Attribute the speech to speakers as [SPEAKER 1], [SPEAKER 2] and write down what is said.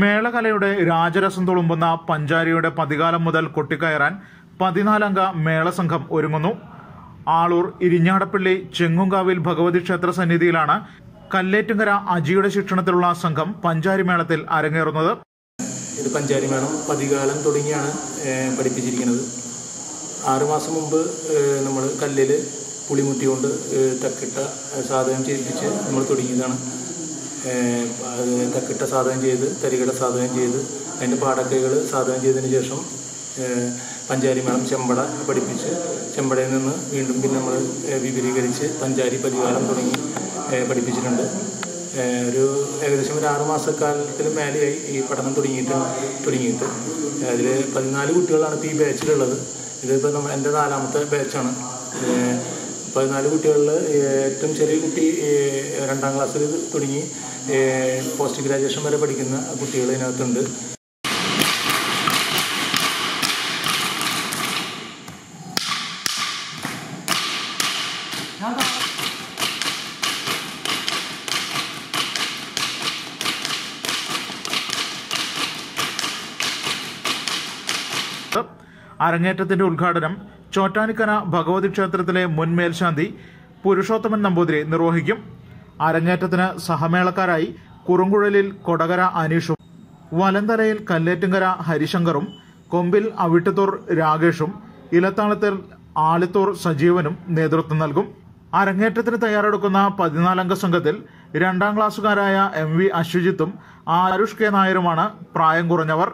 [SPEAKER 1] മേളകലയുടെ രാജരസം തുളുമ്പുന്ന പഞ്ചാരിയുടെ പതികാലം മുതൽ കൊട്ടിക്കയറാൻ പതിനാലംഗ മേളസംഘം ഒരുങ്ങുന്നു. ആളൂർ ഇരിഞ്ഞാടപ്പള്ളി ചെങ്ങുങ്കാവിൽ ഭഗവതി ക്ഷേത്ര സന്നിധിയിലാണ് കല്ലേറ്റുങ്കര അജിയുടെ ശിക്ഷണത്തിലുള്ള സംഘം പഞ്ചാരി മേളത്തിൽ അരങ്ങേറുന്നത്.
[SPEAKER 2] ഇത് പഞ്ചാരി മേളം പതികാലം തുടങ്ങിയാണ് പഠിപ്പിച്ചിരിക്കുന്നത്. ആറുമാസം മുമ്പ് നമ്മൾ കല്ലിൽ പുളിമുട്ടി കൊണ്ട് തക്കിട്ട സാധനം ചെയ്യിപ്പിച്ച് നമ്മൾ തുടങ്ങിയതാണ്. തക്കിട്ട സാധകം ചെയ്ത് തരികട സാധകം ചെയ്ത് അതിന്റെ പാടക്കൈകൾ സാധകം ചെയ്തതിന് ശേഷം പഞ്ചാരി മേളം ചെമ്പട പഠിപ്പിച്ച് ചെമ്പടയിൽ നിന്ന് വീണ്ടും പിന്നെ നമ്മൾ വിപുലീകരിച്ച് പഞ്ചാരി പരിഹാരം തുടങ്ങി പഠിപ്പിച്ചിട്ടുണ്ട്. ഒരു ഏകദേശം ഒരു ആറ് മാസക്കാലത്തിന് മേലെയായി ഈ പഠനം തുടങ്ങിയിട്ട് തുടങ്ങിയിട്ട്. അതിൽ പതിനാല് കുട്ടികളാണ് ഇപ്പോൾ ഈ ബാച്ചിലുള്ളത് ഇതിപ്പോൾ നമ്മൾ എന്റെ നാലാമത്തെ ബാച്ചാണ് പതിനാല് കുട്ടികളിൽ ഏറ്റവും ചെറിയ കുട്ടി രണ്ടാം ക്ലാസ്സിൽ തുടങ്ങി പോസ്റ്റ് ഗ്രാജുവേഷൻ വരെ പഠിക്കുന്ന കുട്ടികൾ ഇതിനകത്തുണ്ട്.
[SPEAKER 1] അരങ്ങേറ്റത്തിന്റെ ഉദ്ഘാടനം ചോറ്റാനിക്കര ഭഗവതി ക്ഷേത്രത്തിലെ മുൻ മേൽശാന്തി പുരുഷോത്തമൻ നമ്പൂതിരി നിർവഹിക്കും. അരങ്ങേറ്റത്തിന് സഹമേളക്കാരായി കുറുങ്കുഴലിൽ കൊടകര അനീഷും വലന്തലയിൽ കല്ലേറ്റുങ്കര ഹരിശങ്കറും കൊമ്പിൽ അവിട്ടത്തൂർ രാഗേഷും ഇലത്താളത്തിൽ ആലിത്തൂർ സജീവനും നേതൃത്വം നൽകും. അരങ്ങേറ്റത്തിന് തയ്യാറെടുക്കുന്ന പതിനാലംഗ സംഘത്തിൽ രണ്ടാം ക്ലാസ്സുകാരായ എം വി അശ്വജിത്തും ആരുഷ് കെ നായരുമാണ് പ്രായം കുറഞ്ഞവർ.